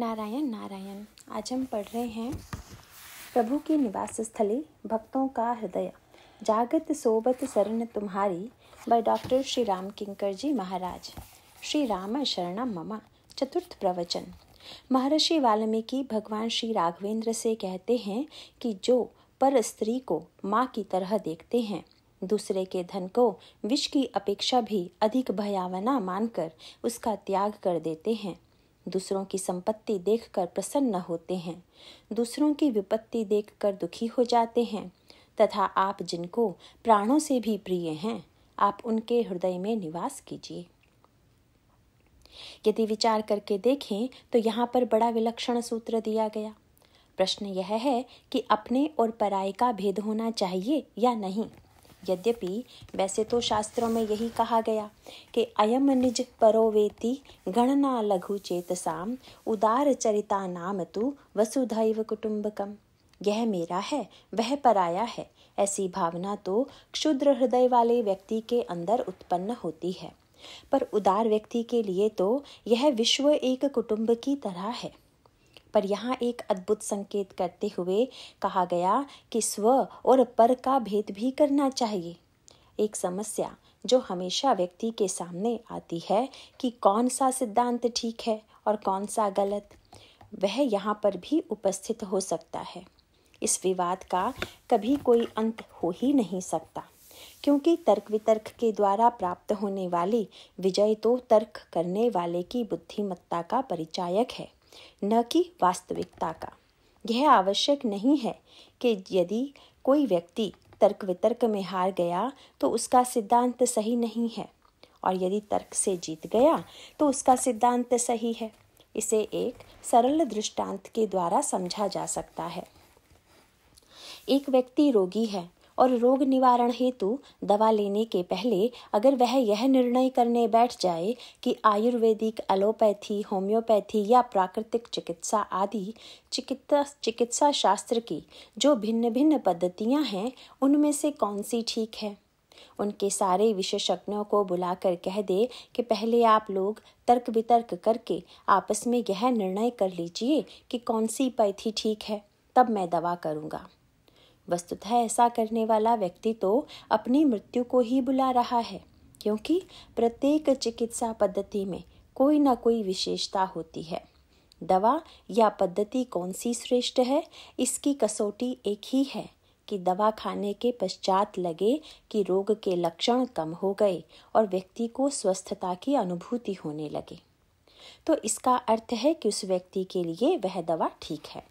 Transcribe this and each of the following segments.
नारायण नारायण, आज हम पढ़ रहे हैं प्रभु की निवास स्थली, भक्तों का हृदय। जागत सोबत शरण तुम्हारी बाय डॉक्टर श्री राम किंकर जी महाराज। श्री राम शरणम ममा, चतुर्थ प्रवचन। महर्षि वाल्मीकि भगवान श्री राघवेंद्र से कहते हैं कि जो पर स्त्री को माँ की तरह देखते हैं, दूसरे के धन को विष की अपेक्षा भी अधिक भयावना मानकर उसका त्याग कर देते हैं। दूसरों की संपत्ति देखकर प्रसन्न होते हैं। दूसरों की विपत्ति देखकर दुखी हो जाते हैं। तथा आप जिनको प्राणों से भी प्रिय हैं, आप उनके हृदय में निवास कीजिए। यदि विचार करके देखें तो यहाँ पर बड़ा विलक्षण सूत्र दिया गया। प्रश्न यह है कि अपने और पराय का भेद होना चाहिए या नहीं? यद्यपि वैसे तो शास्त्रों में यही कहा गया कि अयम निज परोवेति गणना लघु चेतसाम, उदार चरिता नाम तु वसुधैव कुटुंबकम यह मेरा है, वह पराया है, ऐसी भावना तो क्षुद्र हृदय वाले व्यक्ति के अंदर उत्पन्न होती है। पर उदार व्यक्ति के लिए तो यह विश्व एक कुटुंब की तरह है। पर यहाँ एक अद्भुत संकेत करते हुए कहा गया कि स्व और पर का भेद भी करना चाहिए। एक समस्या जो हमेशा व्यक्ति के सामने आती है कि कौन सा सिद्धांत ठीक है और कौन सा गलत, वह यहाँ पर भी उपस्थित हो सकता है। इस विवाद का कभी कोई अंत हो ही नहीं सकता, क्योंकि तर्क वितर्क के द्वारा प्राप्त होने वाली विजय तो तर्क करने वाले की बुद्धिमत्ता का परिचायक है। न कि वास्तविकता का। यह आवश्यक नहीं है कि यदि कोई व्यक्ति तर्क वितर्क में हार गया तो उसका सिद्धांत सही नहीं है। और यदि तर्क से जीत गया तो उसका सिद्धांत सही है। इसे एक सरल दृष्टांत के द्वारा समझा जा सकता है। एक व्यक्ति रोगी है और रोग निवारण हेतु दवा लेने के पहले अगर वह यह निर्णय करने बैठ जाए कि आयुर्वेदिक एलोपैथी, होम्योपैथी या प्राकृतिक चिकित्सा आदि चिकित्सा चिकित्सा शास्त्र की जो भिन्न भिन्न पद्धतियाँ हैं, उनमें से कौन सी ठीक है? उनके सारे विशेषज्ञों को बुलाकर कह दे कि पहले आप लोग तर्क वितर्क करके आपस में यह निर्णय कर लीजिए कि कौन सी पैथी ठीक है, तब मैं दवा करूँगा। वस्तुतः ऐसा करने वाला व्यक्ति तो अपनी मृत्यु को ही बुला रहा है, क्योंकि प्रत्येक चिकित्सा पद्धति में कोई ना कोई विशेषता होती है। दवा या पद्धति कौन सी श्रेष्ठ है, इसकी कसौटी एक ही है कि दवा खाने के पश्चात लगे कि रोग के लक्षण कम हो गए और व्यक्ति को स्वस्थता की अनुभूति होने लगे। तो इसका अर्थ है कि उस व्यक्ति के लिए वह दवा ठीक है।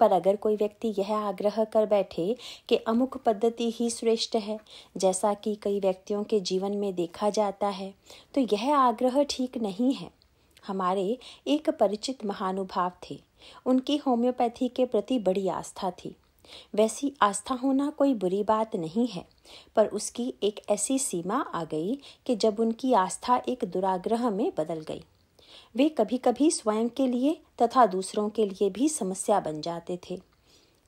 पर अगर कोई व्यक्ति यह आग्रह कर बैठे कि अमुक पद्धति ही श्रेष्ठ है, जैसा कि कई व्यक्तियों के जीवन में देखा जाता है तो यह आग्रह ठीक नहीं है। हमारे एक परिचित महानुभाव थे। उनकी होम्योपैथी के प्रति बड़ी आस्था थी। वैसी आस्था होना कोई बुरी बात नहीं है, पर उसकी एक ऐसी सीमा आ गई कि जब उनकी आस्था एक दुराग्रह में बदल गई। वे कभी कभी स्वयं के लिए तथा दूसरों के लिए भी समस्या बन जाते थे।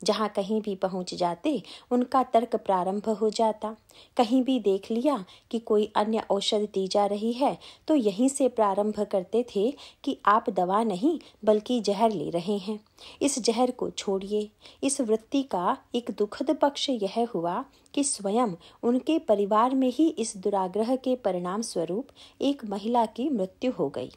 जहाँ कहीं भी पहुँच जाते, उनका तर्क प्रारंभ हो जाता। कहीं भी देख लिया कि कोई अन्य औषध दी जा रही है तो यहीं से प्रारंभ करते थे कि आप दवा नहीं, बल्कि जहर ले रहे हैं। इस जहर को छोड़िए। इस वृत्ति का एक दुखद पक्ष यह हुआ कि स्वयं उनके परिवार में ही इस दुराग्रह के परिणाम स्वरूप एक महिला की मृत्यु हो गई।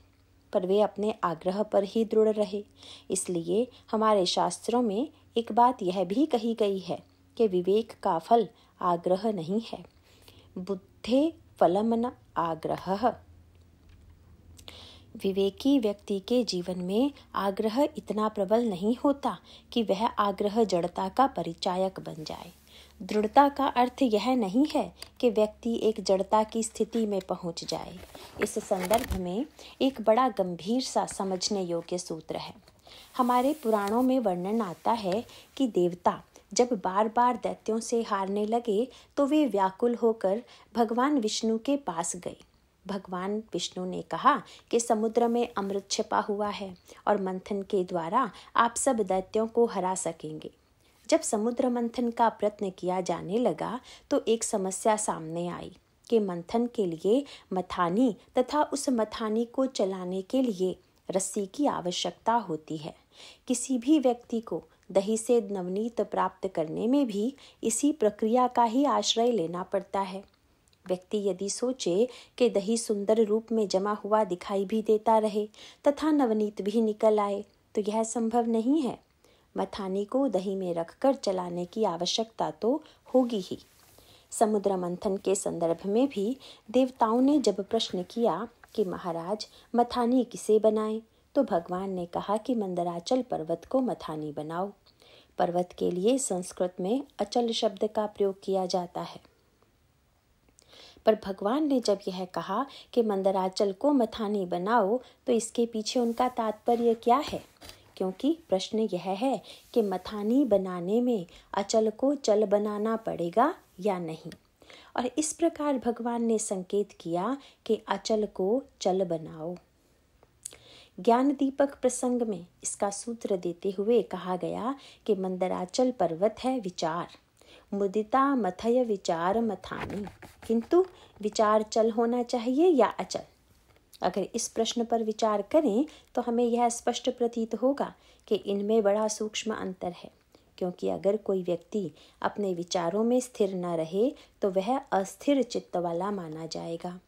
पर वे अपने आग्रह पर ही दृढ़ रहे। इसलिए हमारे शास्त्रों में एक बात यह भी कही गई है कि विवेक का फल आग्रह नहीं है। बुद्धे फलमन आग्रह। विवेकी व्यक्ति के जीवन में आग्रह इतना प्रबल नहीं होता कि वह आग्रह जड़ता का परिचायक बन जाए। दृढ़ता का अर्थ यह नहीं है कि व्यक्ति एक जड़ता की स्थिति में पहुँच जाए। इस संदर्भ में एक बड़ा गंभीर सा समझने योग्य सूत्र है। हमारे पुराणों में वर्णन आता है कि देवता जब बार बार दैत्यों से हारने लगे तो वे व्याकुल होकर भगवान विष्णु के पास गए। भगवान विष्णु ने कहा कि समुद्र में अमृत छिपा हुआ है और मंथन के द्वारा आप सब दैत्यों को हरा सकेंगे। जब समुद्र मंथन का प्रयत्न किया जाने लगा तो एक समस्या सामने आई कि मंथन के लिए मथानी तथा उस मथानी को चलाने के लिए रस्सी की आवश्यकता होती है। किसी भी व्यक्ति को दही से नवनीत प्राप्त करने में भी इसी प्रक्रिया का ही आश्रय लेना पड़ता है। व्यक्ति यदि सोचे कि दही सुंदर रूप में जमा हुआ दिखाई भी देता रहे तथा नवनीत भी निकल आए तो यह संभव नहीं है मथानी को दही में रखकर चलाने की आवश्यकता तो होगी ही। समुद्र मंथन के संदर्भ में भी देवताओं ने जब प्रश्न किया कि महाराज, मथानी किसे बनाए तो भगवान ने कहा कि मंदराचल पर्वत को मथानी बनाओ। पर्वत के लिए संस्कृत में अचल शब्द का प्रयोग किया जाता है। पर भगवान ने जब यह कहा कि मंदराचल को मथानी बनाओ तो इसके पीछे उनका तात्पर्य क्या है? क्योंकि प्रश्न यह है कि मथानी बनाने में अचल को चल बनाना पड़ेगा या नहीं। और इस प्रकार भगवान ने संकेत किया कि अचल को चल बनाओ। ज्ञान दीपक प्रसंग में इसका सूत्र देते हुए कहा गया कि मंदराचल पर्वत है विचार। मुदिता मथय विचार मथानी। किंतु विचार चल होना चाहिए या अचल? अगर इस प्रश्न पर विचार करें तो हमें यह स्पष्ट प्रतीत होगा कि इनमें बड़ा सूक्ष्म अंतर है, क्योंकि अगर कोई व्यक्ति अपने विचारों में स्थिर न रहे तो वह अस्थिर चित्त वाला माना जाएगा।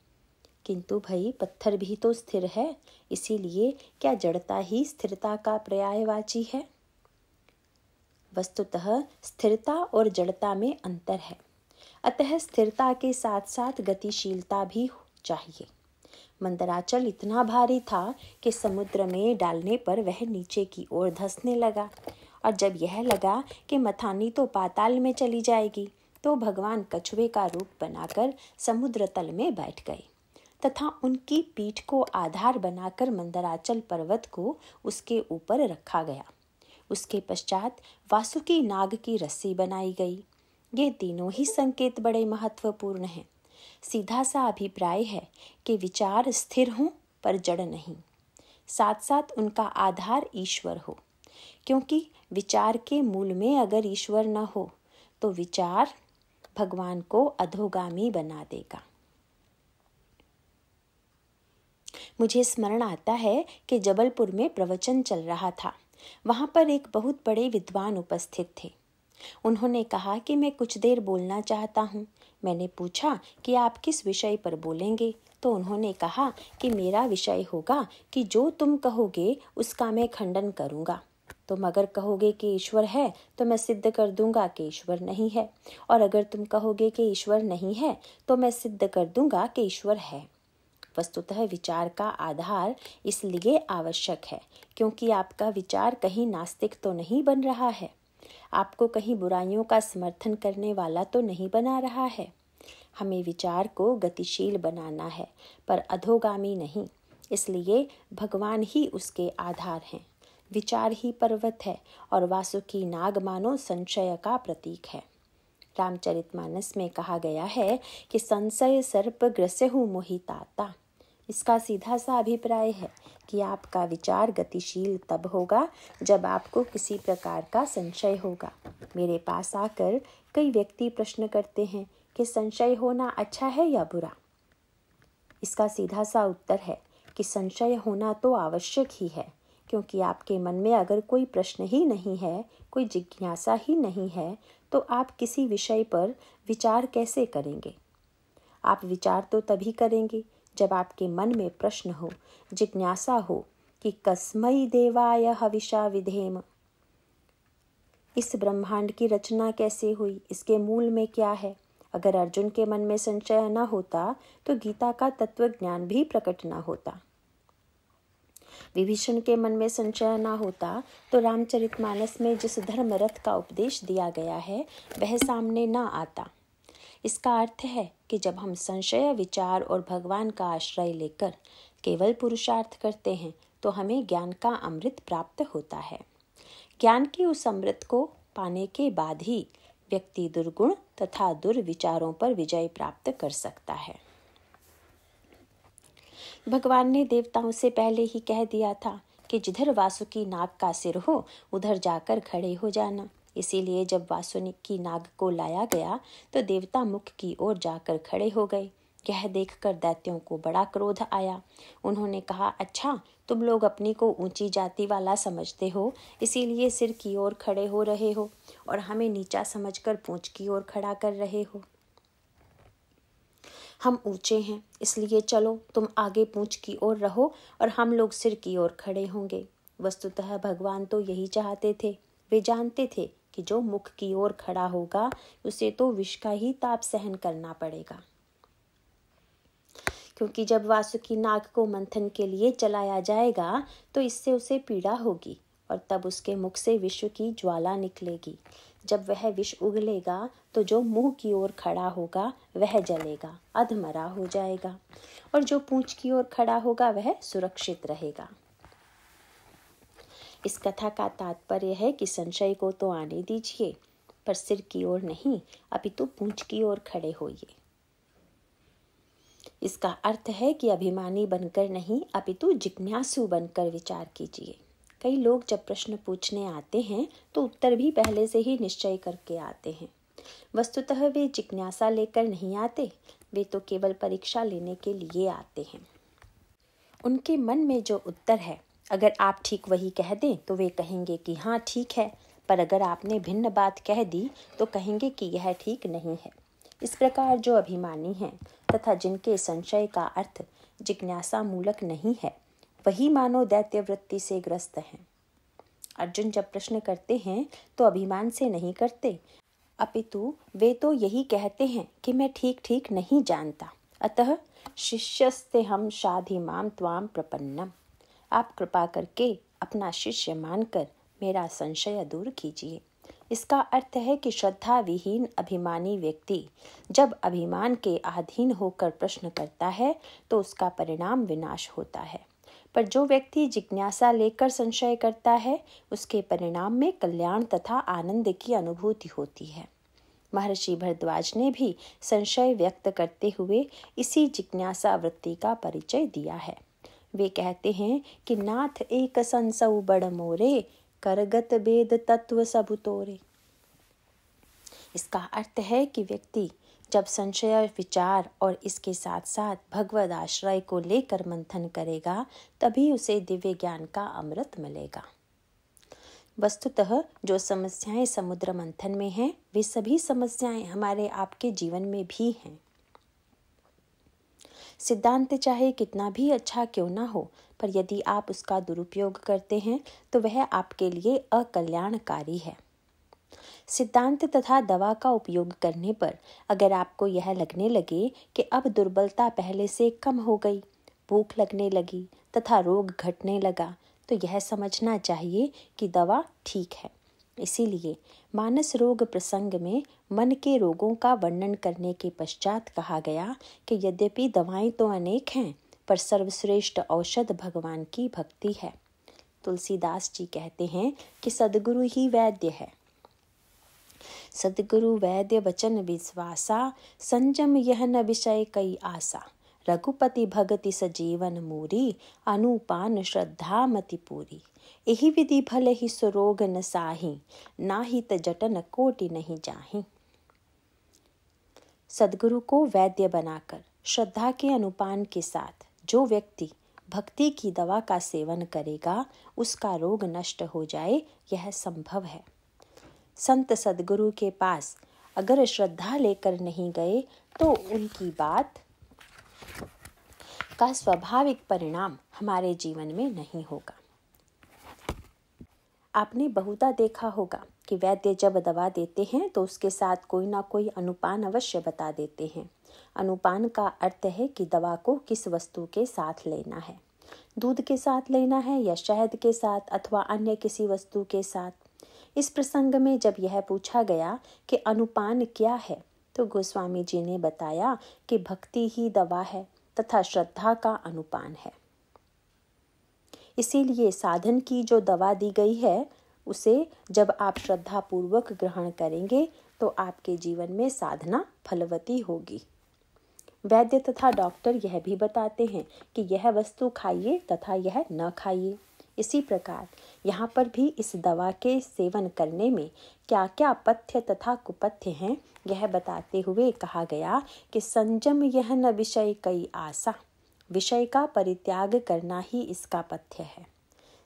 किंतु भाई, पत्थर भी तो स्थिर है, इसीलिए क्या जड़ता ही स्थिरता का पर्यायवाची है? वस्तुतः, स्थिरता और जड़ता में अंतर है। अतः स्थिरता के साथ साथ गतिशीलता भी चाहिए। मंदराचल इतना भारी था कि समुद्र में डालने पर वह नीचे की ओर धंसने लगा। और जब यह लगा कि मथानी तो पाताल में चली जाएगी तो भगवान कछुए का रूप बनाकर समुद्र तल में बैठ गए तथा उनकी पीठ को आधार बनाकर मंदराचल पर्वत को उसके ऊपर रखा गया। उसके पश्चात वासुकी नाग की रस्सी बनाई गई। ये तीनों ही संकेत बड़े महत्वपूर्ण हैं। सीधा सा अभिप्राय है कि विचार स्थिर हों पर जड़ नहीं। साथ साथ उनका आधार ईश्वर हो। क्योंकि विचार के मूल में अगर ईश्वर न हो तो विचार भगवान को अधोगामी बना देगा। मुझे स्मरण आता है कि जबलपुर में प्रवचन चल रहा था। वहाँ पर एक बहुत बड़े विद्वान उपस्थित थे। उन्होंने कहा कि मैं कुछ देर बोलना चाहता हूँ। मैंने पूछा कि आप किस विषय पर बोलेंगे तो उन्होंने कहा कि मेरा विषय होगा कि जो तुम कहोगे उसका मैं खंडन करूँगा। तुम अगर कहोगे कि ईश्वर है तो मैं सिद्ध कर दूँगा कि ईश्वर नहीं है। और अगर तुम कहोगे कि ईश्वर नहीं है तो मैं सिद्ध कर दूँगा कि ईश्वर है। वस्तुतः विचार का आधार इसलिए आवश्यक है, क्योंकि आपका विचार कहीं नास्तिक तो नहीं बन रहा है। आपको कहीं बुराइयों का समर्थन करने वाला तो नहीं बना रहा है। हमें विचार को गतिशील बनाना है, पर अधोगामी नहीं, इसलिए भगवान ही उसके आधार हैं। विचार ही पर्वत है, और वासुकी नाग मानो संशय का प्रतीक है। रामचरितमानस में कहा गया है कि संशय सर्प ग्रसहु मोहिताता। इसका सीधा सा अभिप्राय है कि आपका विचार गतिशील तब होगा जब आपको किसी प्रकार का संशय होगा। मेरे पास आकर कई व्यक्ति प्रश्न करते हैं कि संशय होना अच्छा है या बुरा? इसका सीधा सा उत्तर है कि संशय होना तो आवश्यक ही है, क्योंकि आपके मन में अगर कोई प्रश्न ही नहीं है, कोई जिज्ञासा ही नहीं है तो आप किसी विषय पर विचार कैसे करेंगे? आप विचार तो तभी करेंगे जब आपके मन में प्रश्न हो, जिज्ञासा हो कि कस्मई देवाय हविषा विधेम। इस ब्रह्मांड की रचना कैसे हुई? इसके मूल में क्या है? अगर अर्जुन के मन में संशय न होता तो गीता का तत्व ज्ञान भी प्रकट न होता। विभीषण के मन में संशय न होता तो रामचरितमानस में जिस धर्म रथ का उपदेश दिया गया है, वह सामने न आता। इसका अर्थ है कि जब हम संशय, विचार और भगवान का आश्रय लेकर केवल पुरुषार्थ करते हैं तो हमें ज्ञान का अमृत प्राप्त होता है। ज्ञान के उस अमृत को पाने के बाद ही व्यक्ति दुर्गुण तथा दुर्विचारों पर विजय प्राप्त कर सकता है। भगवान ने देवताओं से पहले ही कह दिया था कि जिधर वासुकी नाग का सिर हो, उधर जाकर खड़े हो जाना। इसीलिए जब वासुनिक की नाग को लाया गया तो देवता मुख की ओर जाकर खड़े हो गए। यह देखकर दैत्यों को बड़ा क्रोध आया। उन्होंने कहा अच्छा तुम लोग अपनी को ऊँची जाति वाला समझते हो, इसीलिए सिर की ओर खड़े हो रहे हो और हमें नीचा समझकर पूंछ की ओर खड़ा कर रहे हो। हम ऊँचे हैं, इसलिए चलो, तुम आगे पूंछ की ओर रहो और हम लोग सिर की ओर खड़े होंगे। वस्तुतः भगवान तो यही चाहते थे। वे जानते थे कि जो मुख की ओर खड़ा होगा, उसे तो विष का ही ताप सहन करना पड़ेगा। क्योंकि जब वासुकी नाग को मंथन के लिए चलाया जाएगा तो इससे उसे पीड़ा होगी और तब उसके मुख से विश्व की ज्वाला निकलेगी। जब वह विष उगलेगा तो जो मुँह की ओर खड़ा होगा, वह जलेगा, अधमरा हो जाएगा। और जो पूंछ की ओर खड़ा होगा, वह सुरक्षित रहेगा। इस कथा का तात्पर्य है कि संशय को तो आने दीजिए, पर सिर की ओर नहीं, अपितु पूंछ की ओर खड़े होइए। इसका अर्थ है कि अभिमानी बनकर नहीं, अपितु जिज्ञासु बनकर विचार कीजिए। कई लोग जब प्रश्न पूछने आते हैं तो उत्तर भी पहले से ही निश्चय करके आते हैं। वस्तुतः वे जिज्ञासा लेकर नहीं आते, वे तो केवल परीक्षा लेने के लिए आते हैं। उनके मन में जो उत्तर है अगर आप ठीक वही कह दें तो वे कहेंगे कि हाँ ठीक है। पर अगर आपने भिन्न बात कह दी तो कहेंगे कि यह ठीक नहीं है। इस प्रकार जो अभिमानी हैं तथा जिनके संशय का अर्थ जिज्ञासा मूलक नहीं है, वही मानो दैत्य वृत्ति से ग्रस्त हैं। अर्जुन जब प्रश्न करते हैं तो अभिमान से नहीं करते। अपितु वे तो यही कहते हैं कि मैं ठीक ठीक नहीं जानता। अतः शिष्यस्ते हम शाधि माम प्रपन्नम। आप कृपा करके अपना शिष्य मानकर मेरा संशय दूर कीजिए। इसका अर्थ है कि श्रद्धा विहीन अभिमानी व्यक्ति जब अभिमान के अधीन होकर प्रश्न करता है तो उसका परिणाम विनाश होता है। पर जो व्यक्ति जिज्ञासा लेकर संशय करता है, उसके परिणाम में कल्याण तथा आनंद की अनुभूति होती है। महर्षि भरद्वाज ने भी संशय व्यक्त करते हुए इसी जिज्ञासा वृत्ति का परिचय दिया है। वे कहते हैं कि नाथ एक संसव बड़ मोरे, करगत वेद तत्व सबुतोरे इसका अर्थ है कि व्यक्ति जब संशय, विचार और इसके साथ साथ भगवद आश्रय को लेकर मंथन करेगा, तभी उसे दिव्य ज्ञान का अमृत मिलेगा। वस्तुतः जो समस्याएँ समुद्र मंथन में हैं, वे सभी समस्याएँ हमारे आपके जीवन में भी हैं। सिद्धांत चाहे कितना भी अच्छा क्यों ना हो, पर यदि आप उसका दुरुपयोग करते हैं तो वह आपके लिए अकल्याणकारी है। सिद्धांत तथा दवा का उपयोग करने पर अगर आपको यह लगने लगे कि अब दुर्बलता पहले से कम हो गई, भूख लगने लगी तथा रोग घटने लगा तो यह समझना चाहिए कि दवा ठीक है। इसीलिए मानस रोग प्रसंग में मन के रोगों का वर्णन करने के पश्चात कहा गया कि यद्यपि दवाएँ तो अनेक हैं, पर सर्वश्रेष्ठ औषध भगवान की भक्ति है। तुलसीदास जी कहते हैं कि सदगुरु ही वैद्य है। सदगुरु वैद्य वचन विश्वासा संजम यह न विषय कई आशा। रघुपति भगति सजीवन मूरी, अनुपान श्रद्धा मति पूरी। यही विधि भले ही सुरोग न साही ना ही त जटन कोटि नहीं जाही। सदगुरु को वैद्य बनाकर, श्रद्धा के अनुपान के साथ, जो व्यक्ति भक्ति की दवा का सेवन करेगा, उसका रोग नष्ट हो जाए, यह संभव है। संत सदगुरु के पास अगर श्रद्धा लेकर नहीं गए तो उनकी बात का स्वाभाविक परिणाम हमारे जीवन में नहीं होगा। आपने बहुता देखा होगा कि वैद्य जब दवा देते हैं तो उसके साथ कोई ना कोई अनुपान अवश्य बता देते हैं। अनुपान का अर्थ है कि दवा को किस वस्तु के साथ लेना है। दूध के साथ लेना है या शहद के साथ अथवा अन्य किसी वस्तु के साथ? इस प्रसंग में जब यह पूछा गया कि अनुपान क्या है तो गोस्वामी जी ने बताया कि भक्ति ही दवा है तथा श्रद्धा का अनुपान है। इसीलिए साधन की जो दवा दी गई है, उसे जब आप श्रद्धा पूर्वक ग्रहण करेंगे तो आपके जीवन में साधना फलवती होगी। वैद्य तथा डॉक्टर यह भी बताते हैं कि यह वस्तु खाइए तथा यह न खाइए। इसी प्रकार, यहाँ पर भी इस दवा के सेवन करने में क्या क्या पथ्य तथा कुपथ्य हैं, यह बताते हुए कहा गया कि संजम यह न विषय कई आशा। विषय का परित्याग करना ही इसका पथ्य है।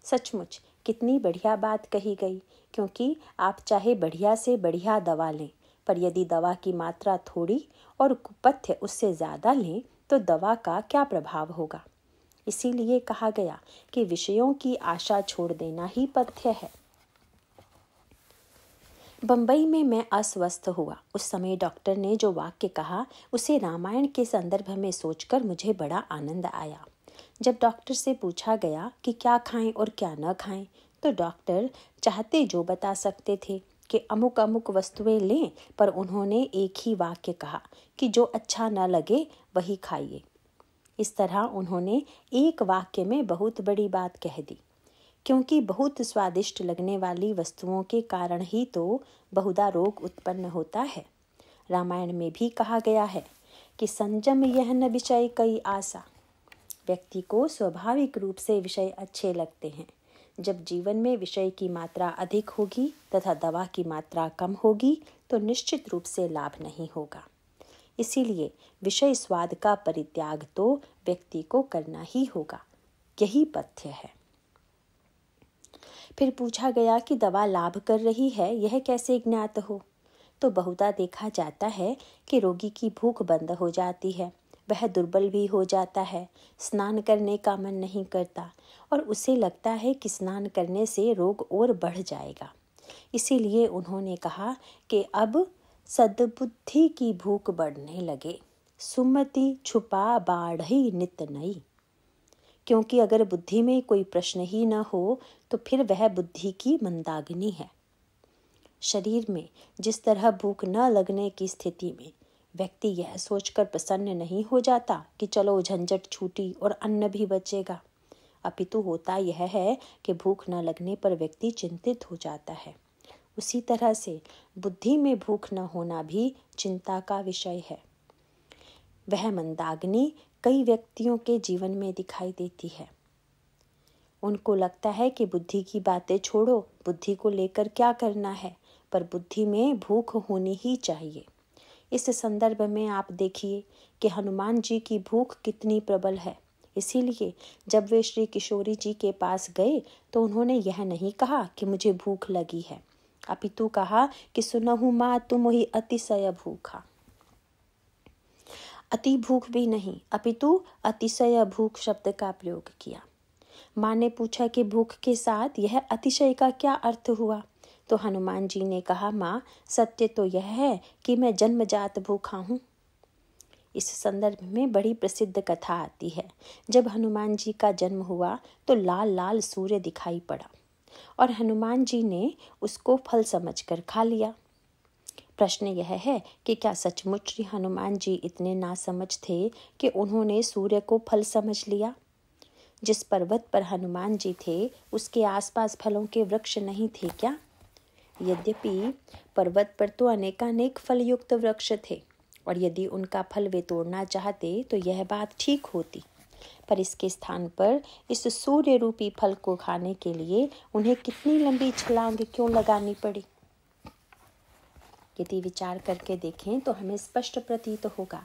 सचमुच, कितनी बढ़िया बात कही गई, क्योंकि आप चाहे बढ़िया से बढ़िया दवा लें, पर यदि दवा की मात्रा थोड़ी और कुपथ्य उससे ज़्यादा लें तो दवा का क्या प्रभाव होगा? इसीलिए कहा गया कि विषयों की आशा छोड़ देना ही पथ्य है। बम्बई में मैं अस्वस्थ हुआ। उस समय डॉक्टर ने जो वाक्य कहा, उसे रामायण के संदर्भ में सोचकर मुझे बड़ा आनंद आया। जब डॉक्टर से पूछा गया कि क्या खाएँ और क्या न खाएँ तो डॉक्टर चाहते जो बता सकते थे कि अमुक अमुक वस्तुएँ लें, पर उन्होंने एक ही वाक्य कहा कि जो अच्छा न लगे, वही खाइए। इस तरह उन्होंने एक वाक्य में बहुत बड़ी बात कह दी। क्योंकि बहुत स्वादिष्ट लगने वाली वस्तुओं के कारण ही तो बहुधा रोग उत्पन्न होता है। रामायण में भी कहा गया है कि संजम यह न विषय कई आशा। व्यक्ति को स्वाभाविक रूप से विषय अच्छे लगते हैं। जब जीवन में विषय की मात्रा अधिक होगी तथा दवा की मात्रा कम होगी तो निश्चित रूप से लाभ नहीं होगा। इसीलिए विषय स्वाद का परित्याग तो व्यक्ति को करना ही होगा। यही पथ्य है। फिर पूछा गया कि दवा लाभ कर रही है, यह कैसे ज्ञात हो? तो बहुधा देखा जाता है कि रोगी की भूख बंद हो जाती है, वह दुर्बल भी हो जाता है, स्नान करने का मन नहीं करता और उसे लगता है कि स्नान करने से रोग और बढ़ जाएगा। इसीलिए उन्होंने कहा कि अब सद्बुद्धि की भूख बढ़ने लगे। सुमति छुपा बाढ़ नित नई। क्योंकि अगर बुद्धि में कोई प्रश्न ही न हो तो फिर वह बुद्धि की मंदाग्नि है। शरीर में जिस तरह भूख न लगने की स्थिति में व्यक्ति यह सोचकर प्रसन्न नहीं हो जाता कि चलो झंझट, छूटी और अन्न भी बचेगा। अपितु होता यह है कि भूख न लगने पर व्यक्ति चिंतित हो जाता है। उसी तरह से बुद्धि में भूख न होना भी चिंता का विषय है। वह मंदाग्नि कई व्यक्तियों के जीवन में दिखाई देती है। उनको लगता है कि बुद्धि की बातें छोड़ो, बुद्धि को लेकर क्या करना है, पर बुद्धि में भूख होनी ही चाहिए। इस संदर्भ में आप देखिए कि हनुमान जी की भूख कितनी प्रबल है। इसीलिए जब वे श्री किशोरी जी के पास गए तो उन्होंने यह नहीं कहा कि मुझे भूख लगी है। अपितु कहा कि सुनहु माँ तुम ही अतिशय भूखा। अति भूख भी नहीं, अपितु अतिशय भूख शब्द का प्रयोग किया। माँ ने पूछा कि भूख के साथ यह अतिशय का क्या अर्थ हुआ? तो हनुमान जी ने कहा, माँ, सत्य तो यह है कि मैं जन्मजात भूखा हूँ। इस संदर्भ में बड़ी प्रसिद्ध कथा आती है। जब हनुमान जी का जन्म हुआ तो लाल लाल सूर्य दिखाई पड़ा और हनुमान जी ने उसको फल समझकर खा लिया। प्रश्न यह है कि क्या सचमुच श्री हनुमान जी इतने नासमझ थे कि उन्होंने सूर्य को फल समझ लिया? जिस पर्वत पर हनुमान जी थे, उसके आसपास फलों के वृक्ष नहीं थे क्या? यद्यपि पर्वत पर तो अनेकानेक फल युक्त वृक्ष थे, और यदि उनका फल वे तोड़ना चाहते तो यह बात ठीक होती। पर इसके स्थान पर इस सूर्य रूपी फल को खाने के लिए उन्हें कितनी लंबी छलांग क्यों लगानी पड़ी? यदि विचार करके देखें तो हमें स्पष्ट प्रतीत होगा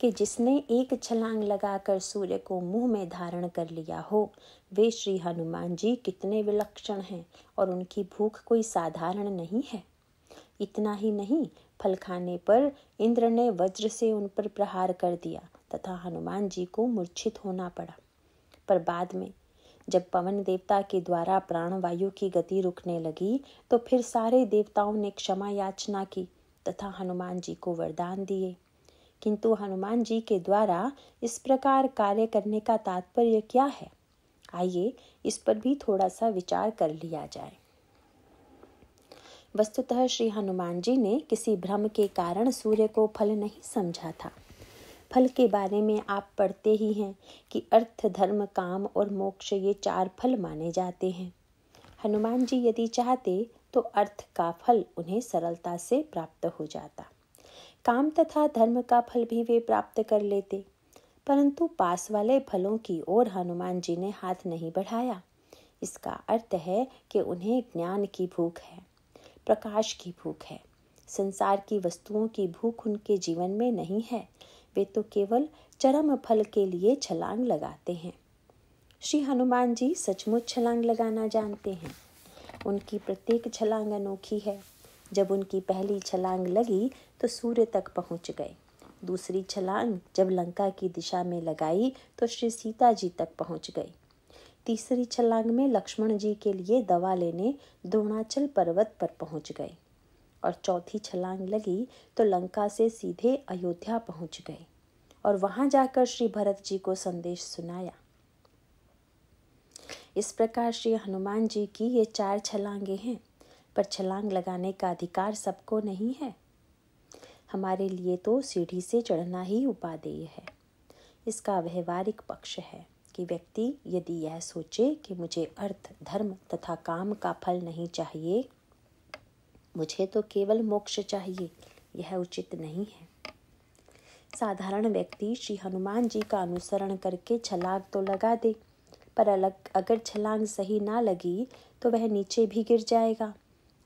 कि जिसने एक छलांग लगाकर सूर्य को मुँह में धारण कर लिया हो, वे श्री हनुमान जी कितने विलक्षण हैं और उनकी भूख कोई साधारण नहीं है। इतना ही नहीं, फल खाने पर इंद्र ने वज्र से उन पर प्रहार कर दिया तथा हनुमान जी को मूर्छित होना पड़ा। पर बाद में जब पवन देवता के द्वारा प्राणवायु की गति रुकने लगी तो फिर सारे देवताओं ने क्षमा याचना की तथा हनुमान जी को वरदान दिए। किंतु हनुमान जी के द्वारा इस प्रकार कार्य करने का तात्पर्य क्या है? आइए इस पर भी थोड़ा सा विचार कर लिया जाए। वस्तुतः श्री हनुमान जी ने किसी भ्रम के कारण सूर्य को फल नहीं समझा था। फल के बारे में आप पढ़ते ही हैं कि अर्थ, धर्म, काम और मोक्ष ये चार फल माने जाते हैं। हनुमान जी यदि चाहते तो अर्थ का फल उन्हें सरलता से प्राप्त हो जाता। काम तथा धर्म का फल भी वे प्राप्त कर लेते। परंतु पास वाले फलों की ओर हनुमान जी ने हाथ नहीं बढ़ाया। इसका अर्थ है कि उन्हें ज्ञान की भूख है, प्रकाश की भूख है, संसार की वस्तुओं की भूख उनके जीवन में नहीं है। वे तो केवल चरम फल के लिए छलांग लगाते हैं। श्री हनुमान जी सचमुच छलांग लगाना जानते हैं। उनकी प्रत्येक छलांग अनोखी है। जब उनकी पहली छलांग लगी तो सूर्य तक पहुँच गए। दूसरी छलांग जब लंका की दिशा में लगाई तो श्री सीता जी तक पहुँच गई तीसरी छलांग में लक्ष्मण जी के लिए दवा लेने द्रोणाचल पर्वत पर पहुँच गए। और चौथी छलांग लगी तो लंका से सीधे अयोध्या पहुँच गए और वहाँ जाकर श्री भरत जी को संदेश सुनाया। इस प्रकार श्री हनुमान जी की ये चार छलांगे हैं, पर छलांग लगाने का अधिकार सबको नहीं है। हमारे लिए तो सीढ़ी से चढ़ना ही उपादेय है। इसका व्यवहारिक पक्ष है कि व्यक्ति यदि यह सोचे कि मुझे अर्थ, धर्म तथा काम का फल नहीं चाहिए मुझे तो केवल मोक्ष चाहिए, यह उचित नहीं है। साधारण व्यक्ति श्री हनुमान जी का अनुसरण करके छलांग तो लगा दे, पर अलग, अगर छलांग सही ना लगी तो वह नीचे भी गिर जाएगा।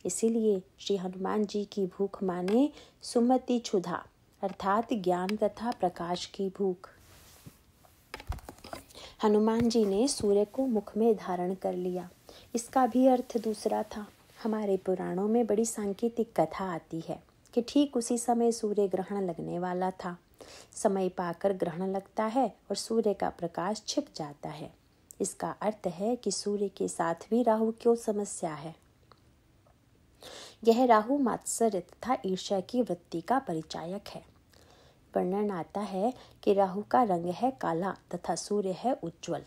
इसीलिए श्री हनुमान जी की भूख माने सुमति क्षुधा, अर्थात ज्ञान तथा प्रकाश की भूख। हनुमान जी ने सूर्य को मुख में धारण कर लिया। इसका भी अर्थ दूसरा था। हमारे पुराणों में बड़ी सांकेतिक कथा आती है कि ठीक उसी समय सूर्य ग्रहण लगने वाला था। समय पाकर ग्रहण लगता है और सूर्य का प्रकाश छिप जाता है। इसका अर्थ है कि सूर्य के साथ भी राहु क्यों समस्या है? यह राहु मात्सर्य तथा ईर्ष्या की वृत्ति का परिचायक है। वर्णन आता है कि राहु का रंग है काला तथा सूर्य है उज्जवल।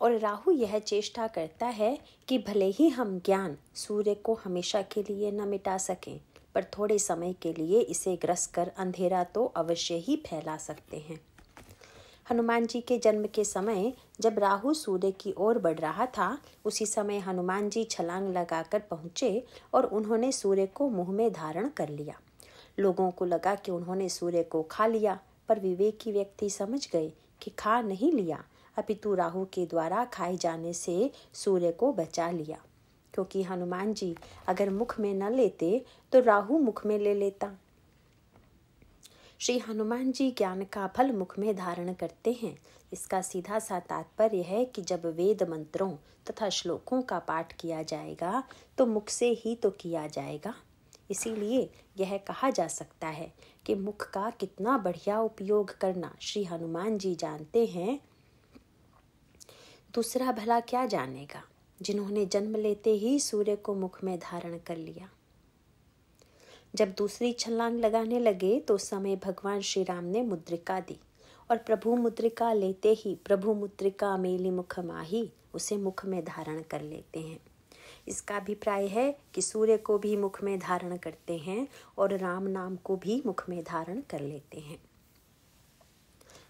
और राहु यह चेष्टा करता है कि भले ही हम ज्ञान सूर्य को हमेशा के लिए न मिटा सकें, पर थोड़े समय के लिए इसे ग्रस कर अंधेरा तो अवश्य ही फैला सकते हैं। हनुमान जी के जन्म के समय जब राहु सूर्य की ओर बढ़ रहा था, उसी समय हनुमान जी छलांग लगाकर पहुँचे और उन्होंने सूर्य को मुँह में धारण कर लिया। लोगों को लगा कि उन्होंने सूर्य को खा लिया, पर विवेकी व्यक्ति समझ गए कि खा नहीं लिया। अपितु राहु के द्वारा खाए जाने से सूर्य को बचा लिया। क्योंकि हनुमान जी अगर मुख में न लेते तो राहु मुख में ले लेता। श्री हनुमान जी ज्ञान का फल मुख में धारण करते हैं। इसका सीधा सा तात्पर्य है कि जब वेद मंत्रों तथा श्लोकों का पाठ किया जाएगा तो मुख से ही तो किया जाएगा। इसीलिए यह कहा जा सकता है कि मुख का कितना बढ़िया उपयोग करना श्री हनुमान जी जानते हैं दूसरा भला क्या जानेगा, जिन्होंने जन्म लेते ही सूर्य को मुख में धारण कर लिया। जब दूसरी छलांग लगाने लगे तो समय भगवान श्री राम ने मुद्रिका दी और प्रभु मुद्रिका लेते ही प्रभु मुद्रिका मेली मुख माही उसे मुख में धारण कर लेते हैं। इसका अभिप्राय है कि सूर्य को भी मुख में धारण करते हैं और राम नाम को भी मुख में धारण कर लेते हैं।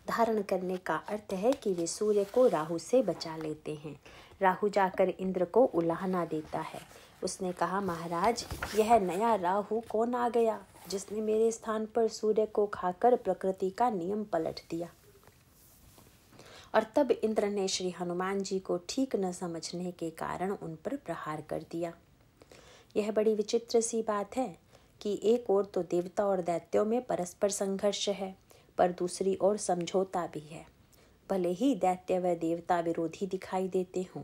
धारण करने का अर्थ है कि वे सूर्य को राहु से बचा लेते हैं। राहु जाकर इंद्र को उलाहना देता है। उसने कहा, महाराज, यह नया राहु कौन आ गया जिसने मेरे स्थान पर सूर्य को खाकर प्रकृति का नियम पलट दिया? और तब इंद्र ने श्री हनुमान जी को ठीक न समझने के कारण उन पर प्रहार कर दिया। यह बड़ी विचित्र सी बात है कि एक ओर तो देवता और दैत्यों में परस्पर संघर्ष है पर दूसरी ओर समझौता भी है। भले ही दैत्य व देवता विरोधी दिखाई देते हों,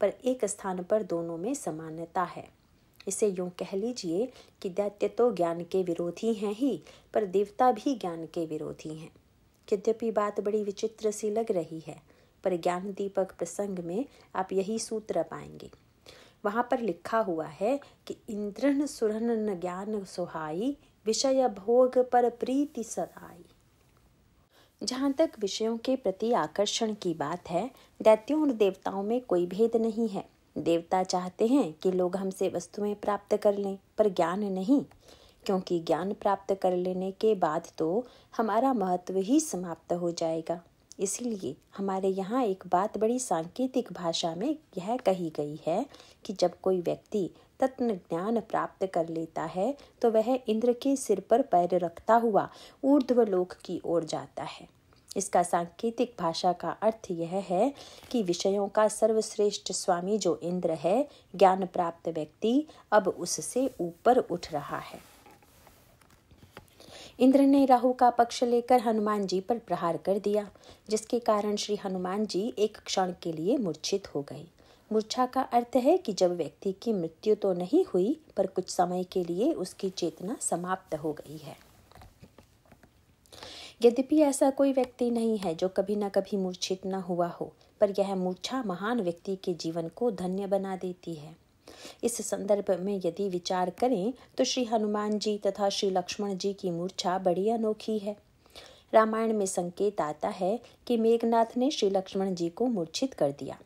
पर एक स्थान पर दोनों में समानता है। इसे यूँ कह लीजिए कि दैत्य तो ज्ञान के विरोधी हैं ही, पर देवता भी ज्ञान के विरोधी हैं। यद्यपि बात बड़ी विचित्र सी लग रही है, पर ज्ञान दीपक प्रसंग में आप यही सूत्र पाएँगे। वहाँ पर लिखा हुआ है कि इंद्रन सुरन ज्ञान सुहाई, विषय भोग पर प्रीति सदाई। जहाँ तक विषयों के प्रति आकर्षण की बात है, दैत्यों और देवताओं में कोई भेद नहीं है। देवता चाहते हैं कि लोग हमसे वस्तुएँ प्राप्त कर लें, पर ज्ञान नहीं। क्योंकि ज्ञान प्राप्त कर लेने के बाद तो हमारा महत्व ही समाप्त हो जाएगा। इसलिए हमारे यहाँ एक बात बड़ी सांकेतिक भाषा में यह कही गई है कि जब कोई व्यक्ति तत्व ज्ञान प्राप्त कर लेता है तो वह इंद्र के सिर पर पैर रखता हुआ ऊर्ध्व लोक की ओर जाता है। इसका सांकेतिक भाषा का अर्थ यह है कि विषयों का सर्वश्रेष्ठ स्वामी जो इंद्र है, ज्ञान प्राप्त व्यक्ति, अब उससे ऊपर उठ रहा है। इंद्र ने राहु का पक्ष लेकर हनुमान जी पर प्रहार कर दिया, जिसके कारण श्री हनुमान जी एक क्षण के लिए मूर्छित हो गए। मूर्छा का अर्थ है कि जब व्यक्ति की मृत्यु तो नहीं हुई, पर कुछ समय के लिए उसकी चेतना समाप्त हो गई है। यद्यपि ऐसा कोई व्यक्ति नहीं है जो कभी ना कभी मूर्छित न हुआ हो, पर यह मूर्छा महान व्यक्ति के जीवन को धन्य बना देती है। इस संदर्भ में यदि विचार करें तो श्री हनुमान जी तथा श्री लक्ष्मण जी की मूर्छा बड़ी अनोखी है। रामायण में संकेत आता है कि मेघनाथ ने श्री लक्ष्मण जी को मूर्छित कर दिया।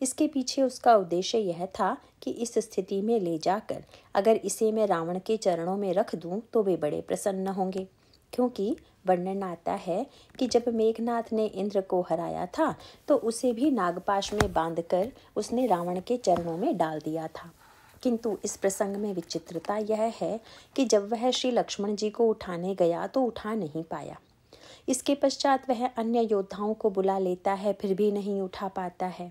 इसके पीछे उसका उद्देश्य यह था कि इस स्थिति में ले जाकर, अगर इसे मैं रावण के चरणों में रख दूँ तो वे बड़े प्रसन्न होंगे। क्योंकि वर्णन आता है कि जब मेघनाथ ने इंद्र को हराया था तो उसे भी नागपाश में बांधकर उसने रावण के चरणों में डाल दिया था। किंतु इस प्रसंग में विचित्रता यह है कि जब वह श्री लक्ष्मण जी को उठाने गया तो उठा नहीं पाया। इसके पश्चात वह अन्य योद्धाओं को बुला लेता है, फिर भी नहीं उठा पाता है।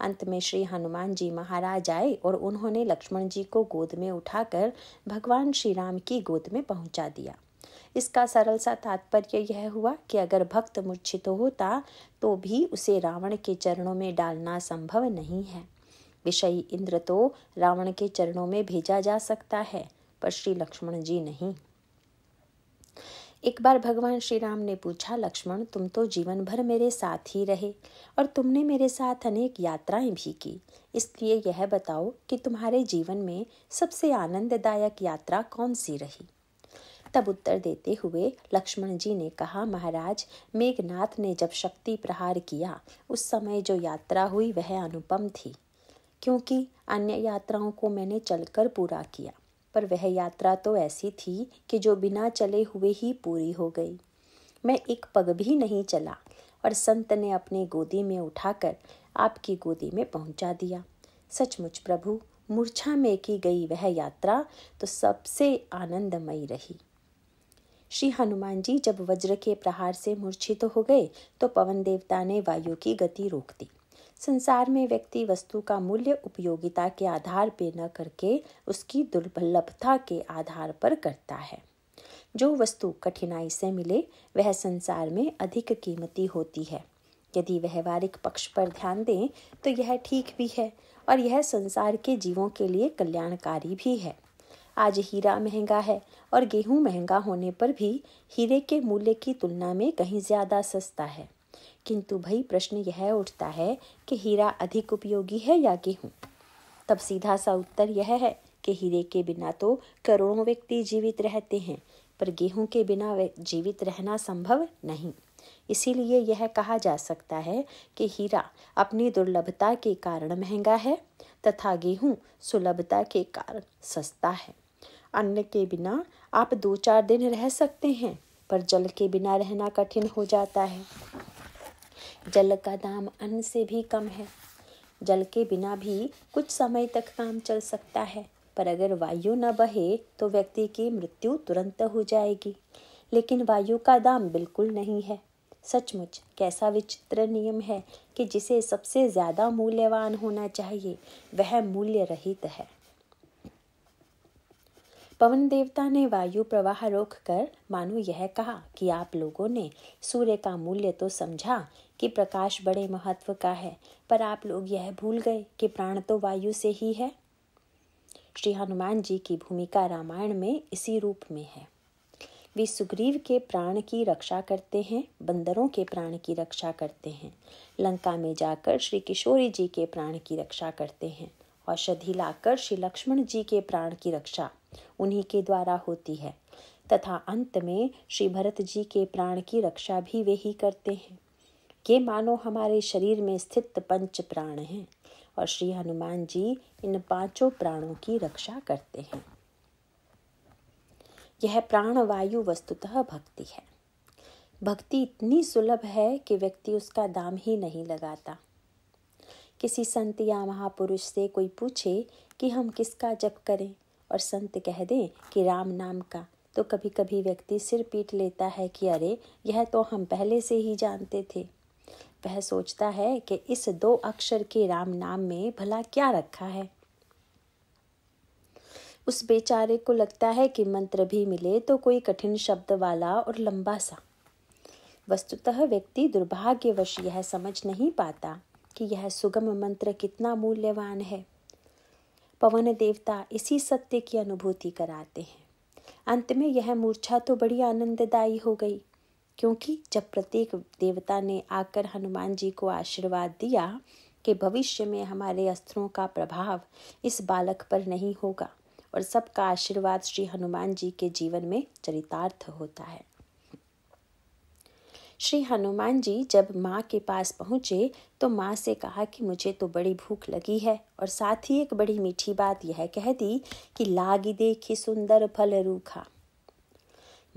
अंत में श्री हनुमान जी महाराज आए और उन्होंने लक्ष्मण जी को गोद में उठाकर भगवान श्री राम की गोद में पहुँचा दिया। इसका सरल सा तात्पर्य यह हुआ कि अगर भक्त मूर्छित होता तो भी उसे रावण के चरणों में डालना संभव नहीं है। विषयी इंद्र तो रावण के चरणों में भेजा जा सकता है, पर श्री लक्ष्मण जी नहीं। एक बार भगवान श्री राम ने पूछा, लक्ष्मण, तुम तो जीवन भर मेरे साथ ही रहे और तुमने मेरे साथ अनेक यात्राएँ भी की। इसलिए यह बताओ कि तुम्हारे जीवन में सबसे आनंददायक यात्रा कौन सी रही? तब उत्तर देते हुए लक्ष्मण जी ने कहा, महाराज, मेघनाथ ने जब शक्ति प्रहार किया, उस समय जो यात्रा हुई वह अनुपम थी, क्योंकि अन्य यात्राओं को मैंने चलकर पूरा किया। पर वह यात्रा तो ऐसी थी कि जो बिना चले हुए ही पूरी हो गई। मैं एक पग भी नहीं चला और संत ने अपनी गोदी में उठाकर आपकी गोदी में पहुँचा दिया। सचमुच प्रभु, मूर्छा में की गई वह यात्रा तो सबसे आनंदमयी रही। श्री हनुमान जी जब वज्र के प्रहार से मूर्छित तो हो गए तो पवन देवता ने वायु की गति रोक दी। संसार में व्यक्ति वस्तु का मूल्य उपयोगिता के आधार पर न करके, उसकी दुर्लभता के आधार पर करता है। जो वस्तु कठिनाई से मिले, वह संसार में अधिक कीमती होती है। यदि व्यवहारिक पक्ष पर ध्यान दें तो यह ठीक भी है और यह संसार के जीवों के लिए कल्याणकारी भी है। आज हीरा महँगा है और गेहूँ महँगा होने पर भी हीरे के मूल्य की तुलना में कहीं ज़्यादा सस्ता है। किंतु भाई प्रश्न यह उठता है कि हीरा अधिक उपयोगी है या गेहूँ? तब सीधा सा उत्तर यह है कि हीरे के बिना तो करोड़ों व्यक्ति जीवित रहते हैं, पर गेहूँ के बिना जीवित रहना संभव नहीं। इसीलिए यह कहा जा सकता है कि हीरा अपनी दुर्लभता के कारण महँगा है तथा गेहूँ सुलभता के कारण सस्ता है। अन्न के बिना आप दो चार दिन रह सकते हैं, पर जल के बिना रहना कठिन हो जाता है। जल का दाम अन्न से भी कम है। जल के बिना भी कुछ समय तक काम चल सकता है, पर अगर वायु न बहे तो व्यक्ति की मृत्यु तुरंत हो जाएगी। लेकिन वायु का दाम बिल्कुल नहीं है। सचमुच, कैसा विचित्र नियम है कि जिसे सबसे ज़्यादा मूल्यवान होना चाहिए, वह मूल्य रहित है। पवन देवता ने वायु प्रवाह रोक कर मानो यह कहा कि आप लोगों ने सूर्य का मूल्य तो समझा कि प्रकाश बड़े महत्व का है। पर आप लोग यह भूल गए कि प्राण तो वायु से ही है। श्री हनुमान जी की भूमिका रामायण में इसी रूप में है। वे सुग्रीव के प्राण की रक्षा करते हैं, बंदरों के प्राण की रक्षा करते हैं। लंका में जाकर श्री किशोरी जी के प्राण की रक्षा करते हैं औषधि लाकर श्री लक्ष्मण जी के प्राण की रक्षा उन्हीं के द्वारा होती है। तथा अंत में श्री भरत जी के प्राण की रक्षा भी वे ही करते हैं। ये मानो हमारे शरीर में स्थित पंच प्राण हैं और श्री हनुमान जी इन पाँचों प्राणों की रक्षा करते हैं। यह प्राण वायु वस्तुतः भक्ति है। भक्ति इतनी सुलभ है कि व्यक्ति उसका दाम ही नहीं लगाता। किसी संत या महापुरुष से कोई पूछे कि हम किसका जप करें और संत कह दें कि राम नाम का तो कभी कभी व्यक्ति सिर पीट लेता है कि अरे, यह तो हम पहले से ही जानते थे। वह सोचता है कि इस दो अक्षर के राम नाम में भला क्या रखा है। उस बेचारे को लगता है कि मंत्र भी मिले तो कोई कठिन शब्द वाला और लंबा सा। वस्तुतः व्यक्ति दुर्भाग्यवश यह समझ नहीं पाता कि यह सुगम मंत्र कितना मूल्यवान है। पवन देवता इसी सत्य की अनुभूति कराते हैं। अंत में यह मूर्छा तो बड़ी आनंददायी हो गई। क्योंकि जब प्रत्येक देवता ने आकर हनुमान जी को आशीर्वाद दिया कि भविष्य में हमारे अस्त्रों का प्रभाव इस बालक पर नहीं होगा और सबका आशीर्वाद श्री हनुमान जी के जीवन में चरितार्थ होता है। श्री हनुमान जी जब माँ के पास पहुँचे तो माँ से कहा कि मुझे तो बड़ी भूख लगी है और साथ ही एक बड़ी मीठी बात यह कह दी कि लागी देखी सुंदर फल रूखा।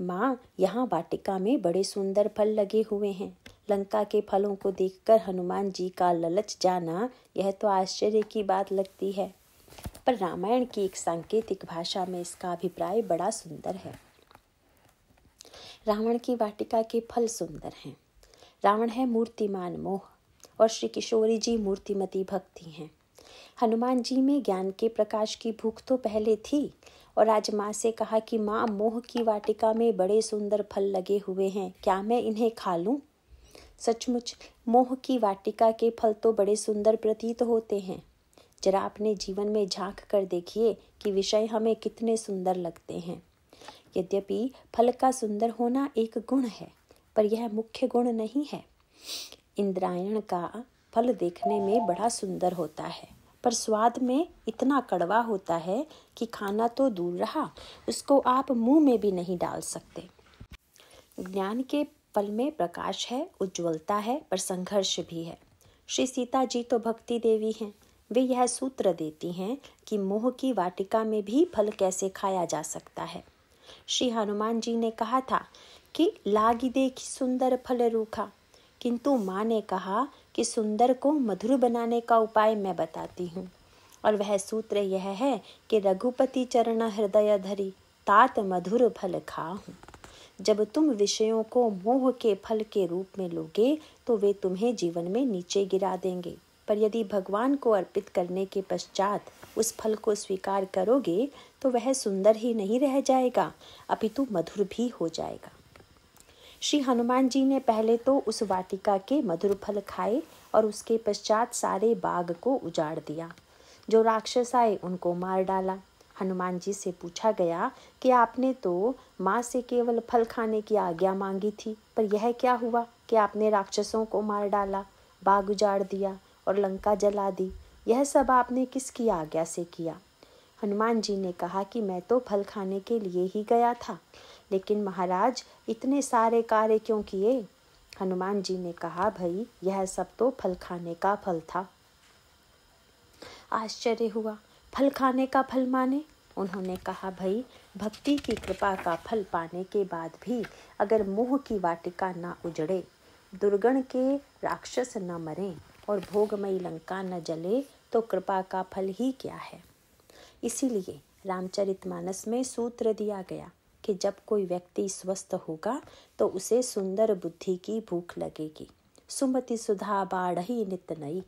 माँ, यहाँ वाटिका में बड़े सुंदर फल लगे हुए हैं। लंका के फलों को देखकर हनुमान जी का ललच जाना, यह तो आश्चर्य की बात लगती है। पर रामायण की एक सांकेतिक भाषा में इसका अभिप्राय बड़ा सुंदर है। रावण की वाटिका के फल सुंदर हैं। रावण है मूर्तिमान मोह, और श्री किशोरी जी मूर्तिमती भक्ति हैं। हनुमान जी में ज्ञान के प्रकाश की भूख तो पहले थी और आज माँ से कहा कि माँ, मोह की वाटिका में बड़े सुंदर फल लगे हुए हैं। क्या मैं इन्हें खा लूँ? सचमुच, मोह की वाटिका के फल तो बड़े सुंदर प्रतीत होते हैं। जरा अपने जीवन में झाँक कर देखिए कि विषय हमें कितने सुंदर लगते हैं। यद्यपि फल का सुंदर होना एक गुण है, पर यह मुख्य गुण नहीं है। इंद्रायण का फल देखने में बड़ा सुंदर होता है। पर स्वाद में इतना कड़वा होता है कि खाना तो दूर रहा, उसको आप मुँह में भी नहीं डाल सकते। ज्ञान के फल में प्रकाश है, उज्ज्वलता है, पर संघर्ष भी है। श्री सीता जी तो भक्ति देवी हैं। वे यह सूत्र देती हैं कि मोह की वाटिका में भी फल कैसे खाया जा सकता है। श्री हनुमान जी ने कहा था कि, लागी देखी सुंदर फल रूखा। किंतु माँ ने कहा कि सुंदर को मधुर बनाने का उपाय मैं बताती हूँ। और वह सूत्र यह है कि रघुपति चरण हृदय धरी, तात मधुर फल खाऊं। जब तुम विषयों को मोह के फल के रूप में लोगे तो वे तुम्हें जीवन में नीचे गिरा देंगे। पर यदि भगवान को अर्पित करने के पश्चात उस फल को स्वीकार करोगे तो वह सुंदर ही नहीं रह जाएगा, अपितु मधुर भी हो जाएगा। श्री हनुमान जी ने पहले तो उस वाटिका के मधुर फल खाए और उसके पश्चात सारे बाग को उजाड़ दिया। जो राक्षस आए, उनको मार डाला। हनुमान जी से पूछा गया कि आपने तो माँ से केवल फल खाने की आज्ञा मांगी थी, पर यह क्या हुआ कि आपने राक्षसों को मार डाला, बाग उजाड़ दिया और लंका जला दी? यह सब आपने किसकी आज्ञा से किया? हनुमान जी ने कहा कि मैं तो फल खाने के लिए ही गया था। लेकिन महाराज, इतने सारे कार्य क्यों किए? हनुमान जी ने कहा, भाई, यह सब तो फल खाने का फल था। आश्चर्य हुआ, फल खाने का फल माने? उन्होंने कहा, भाई, भक्ति की कृपा का फल पाने के बाद भी अगर मोह की वाटिका ना उजड़े, दुर्गण के राक्षस न मरे और भोगमयी लंका न जले तो कृपा का फल ही क्या है? इसीलिए रामचरितमानस में सूत्र दिया गया कि जब कोई व्यक्ति स्वस्थ होगा तो उसे सुंदर बुद्धि की भूख लगेगी। सुमति सुधा बाढ़ ही नित नई।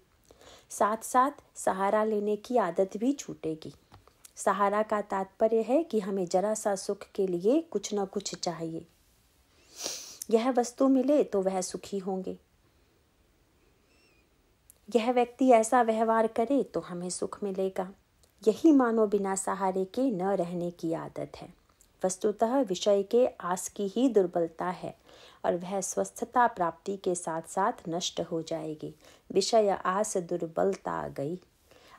साथ साथ सहारा लेने की आदत भी छूटेगी। सहारा का तात्पर्य है कि हमें जरा सा सुख के लिए कुछ न कुछ चाहिए। यह वस्तु मिले तो वह सुखी होंगे। यह व्यक्ति ऐसा व्यवहार करे तो हमें सुख मिलेगा। यही मानो बिना सहारे के न रहने की आदत है। वस्तुतः विषय के आस की ही दुर्बलता है और वह स्वस्थता प्राप्ति के साथ साथ नष्ट हो जाएगी। विषय आस दुर्बलता गई।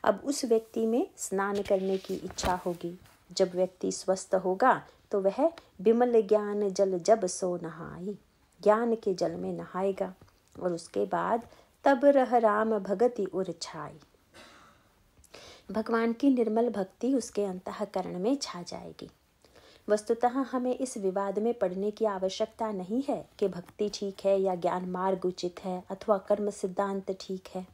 अब उस व्यक्ति में स्नान करने की इच्छा होगी। जब व्यक्ति स्वस्थ होगा तो वह विमल ज्ञान जल जब सो नहाई ज्ञान के जल में नहाएगा और उसके बाद तब रह राम भगति उर छाई भगवान की निर्मल भक्ति उसके अंतकरण में छा जाएगी। वस्तुतः हमें इस विवाद में पढ़ने की आवश्यकता नहीं है कि भक्ति ठीक है या ज्ञान मार्ग उचित है अथवा कर्म सिद्धांत ठीक है।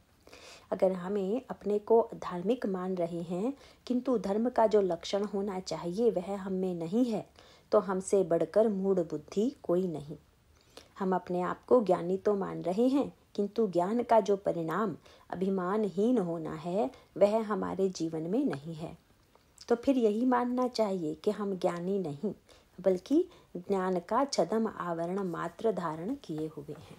अगर हमें अपने को धार्मिक मान रहे हैं, किंतु धर्म का जो लक्षण होना चाहिए वह हम में नहीं है तो हमसे बढ़कर मूढ़ बुद्धि कोई नहीं। हम अपने आप को ज्ञानी तो मान रहे हैं, किंतु ज्ञान का जो परिणाम अभिमानहीन होना है वह हमारे जीवन में नहीं है। तो फिर यही मानना चाहिए कि हम ज्ञानी नहीं, बल्कि ज्ञान का छदम आवरण मात्र धारण किए हुए हैं।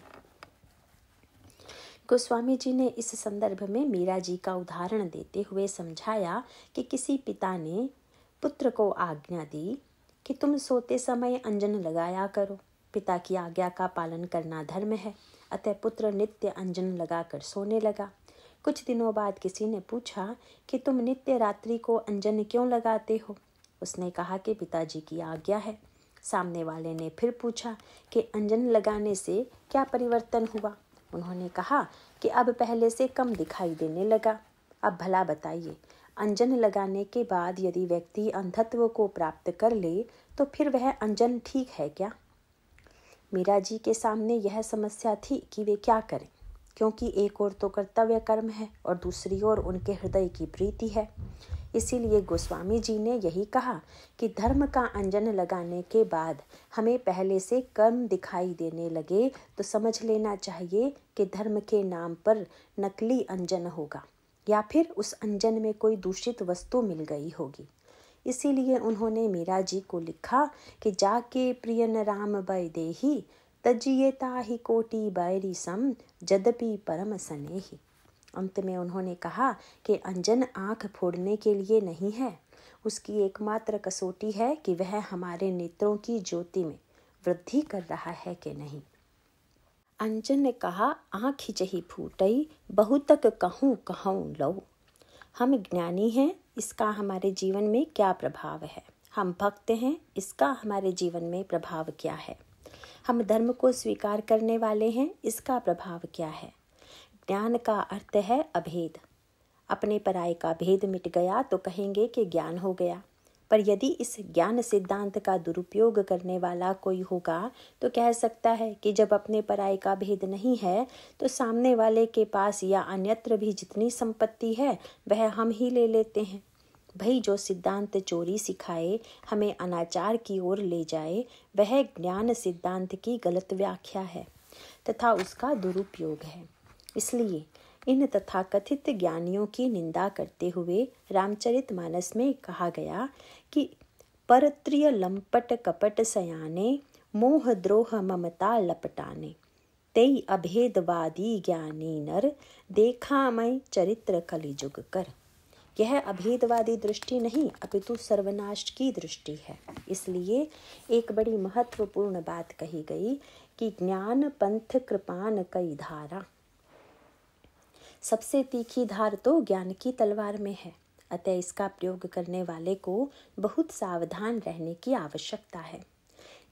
गोस्वामी जी ने इस संदर्भ में मीरा जी का उदाहरण देते हुए समझाया कि किसी पिता ने पुत्र को आज्ञा दी कि तुम सोते समय अंजन लगाया करो। पिता की आज्ञा का पालन करना धर्म है, अतः पुत्र नित्य अंजन लगाकर सोने लगा। कुछ दिनों बाद किसी ने पूछा कि तुम नित्य रात्रि को अंजन क्यों लगाते हो? उसने कहा कि पिताजी की आज्ञा है। सामने वाले ने फिर पूछा कि अंजन लगाने से क्या परिवर्तन हुआ? उन्होंने कहा कि अब पहले से कम दिखाई देने लगा। अब भला बताइए, अंजन लगाने के बाद यदि व्यक्ति अंधत्व को प्राप्त कर ले तो फिर वह अंजन ठीक है क्या? मीरा जी के सामने यह समस्या थी कि वे क्या करें। क्योंकि एक ओर तो कर्तव्य कर्म है और दूसरी ओर उनके हृदय की प्रीति है। इसीलिए गोस्वामी जी ने यही कहा कि धर्म का अंजन लगाने के बाद हमें पहले से कर्म दिखाई देने लगे तो समझ लेना चाहिए कि धर्म के नाम पर नकली अंजन होगा, या फिर उस अंजन में कोई दूषित वस्तु मिल गई होगी। इसीलिए उन्होंने मीरा जी को लिखा कि जाके प्रियन राम बय देही तजिए ही कोटि बैरी सम जदपि परम सने ही अंत में उन्होंने कहा कि अंजन आँख फोड़ने के लिए नहीं है। उसकी एकमात्र कसौटी है कि वह हमारे नेत्रों की ज्योति में वृद्धि कर रहा है कि नहीं। अंजन ने कहा, आँख जही फूटई बहुतक कहूँ कहूँ लो हम ज्ञानी हैं, इसका हमारे जीवन में क्या प्रभाव है? हम भक्त हैं, इसका हमारे जीवन में प्रभाव क्या है? हम धर्म को स्वीकार करने वाले हैं, इसका प्रभाव क्या है? ज्ञान का अर्थ है अभेद। अपने पराय का भेद मिट गया तो कहेंगे कि ज्ञान हो गया। पर यदि इस ज्ञान सिद्धांत का दुरुपयोग करने वाला कोई होगा तो कह सकता है कि जब अपने पराय का भेद नहीं है तो सामने वाले के पास या अन्यत्र भी जितनी संपत्ति है, वह हम ही ले लेते हैं। भाई जो सिद्धांत चोरी सिखाए, हमें अनाचार की ओर ले जाए, वह ज्ञान सिद्धांत की गलत व्याख्या है तथा उसका दुरुपयोग है। इसलिए इन तथाकथित ज्ञानियों की निंदा करते हुए रामचरित मानस में कहा गया कि परत्रिय लंपट कपट सयाने, मोह द्रोह ममता लपटाने, तेई अभेदवादी ज्ञानी नर, देखा मैं चरित्र कलिजुग कर। यह अभेदवादी दृष्टि नहीं, अपितु सर्वनाश की दृष्टि है। इसलिए एक बड़ी महत्वपूर्ण बात कही गई कि ज्ञान पंथ कृपान कई धारा। सबसे तीखी धार तो ज्ञान की तलवार में है, अतः इसका प्रयोग करने वाले को बहुत सावधान रहने की आवश्यकता है।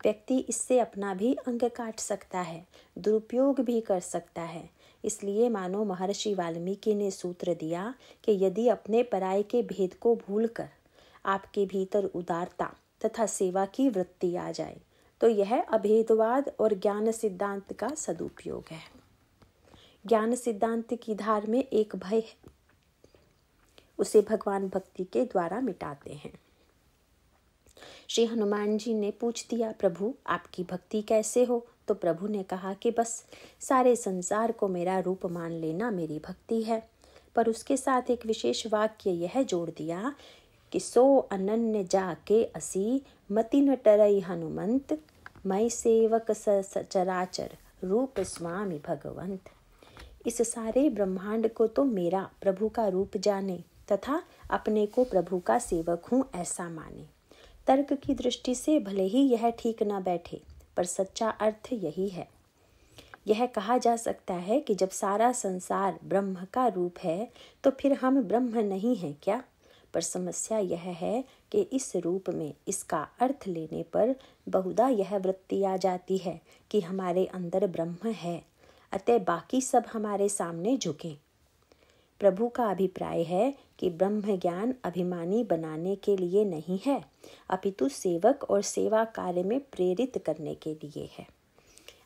व्यक्ति इससे अपना भी अंग काट सकता है, दुरुपयोग भी कर सकता है इसलिए मानो महर्षि वाल्मीकि ने सूत्र दिया कि यदि अपने पराय के भेद को भूलकर आपके भीतर उदारता तथा सेवा की वृत्ति आ जाए तो यह अभेदवाद और ज्ञान सिद्धांत का सदुपयोग है। ज्ञान सिद्धांत की धार में एक भय है। उसे भगवान भक्ति के द्वारा मिटाते हैं। श्री हनुमान जी ने पूछ दिया, प्रभु, आपकी भक्ति कैसे हो? तो प्रभु ने कहा कि बस सारे संसार को मेरा रूप मान लेना मेरी भक्ति है, पर उसके साथ एक विशेष वाक्य यह जोड़ दिया कि सो अनन्य जाके असी, मति न टरई हनुमंत मैं सेवक सचराचर रूप स्वामी भगवंत। इस सारे ब्रह्मांड को तो मेरा प्रभु का रूप जाने तथा अपने को प्रभु का सेवक हूँ ऐसा माने। तर्क की दृष्टि से भले ही यह ठीक न बैठे पर सच्चा अर्थ यही है। यह कहा जा सकता है कि जब सारा संसार ब्रह्म का रूप है तो फिर हम ब्रह्म नहीं हैं क्या? पर समस्या यह है कि इस रूप में इसका अर्थ लेने पर बहुधा यह वृत्ति आ जाती है कि हमारे अंदर ब्रह्म है, अतः बाकी सब हमारे सामने झुके। प्रभु का अभिप्राय है कि ब्रह्म ज्ञान अभिमानी बनाने के लिए नहीं है, अपितु सेवक और सेवा कार्य में प्रेरित करने के लिए है।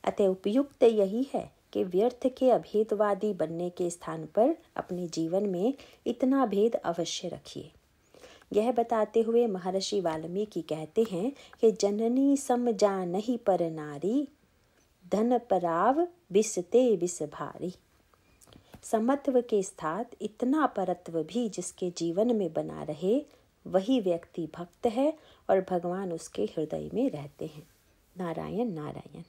अतः उपयुक्त यही है कि व्यर्थ के अभेदवादी बनने के स्थान पर अपने जीवन में इतना भेद अवश्य रखिए। यह बताते हुए महर्षि वाल्मीकि कहते हैं कि जननी सम जा नहीं पर नारी, धन पराव बिसते बिस भारी। समत्व के साथ इतना परत्व भी जिसके जीवन में बना रहे, वही व्यक्ति भक्त है और भगवान उसके हृदय में रहते हैं। नारायण नारायण।